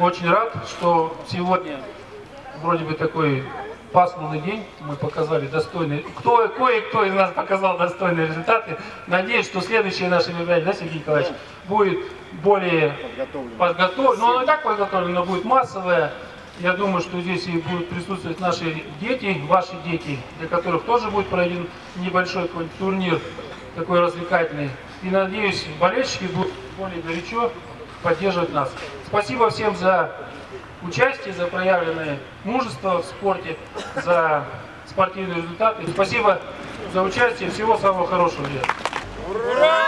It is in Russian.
очень рад, что сегодня вроде бы такой пасмурный день, мы показали достойные, кто, кое-кто из нас показал достойные результаты. Надеюсь, что следующее наше мероприятие, да, Сергей Николаевич, будет более подготовлено, ну оно и так подготовлено, но будет массовое. Я думаю, что здесь и будут присутствовать наши дети, ваши дети, для которых тоже будет проведен небольшой турнир, такой развлекательный. И надеюсь, болельщики будут более горячо поддерживать нас. Спасибо всем за участие, за проявленное мужество в спорте, за спортивные результаты. Спасибо за участие. Всего самого хорошего. Ура!